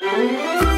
Música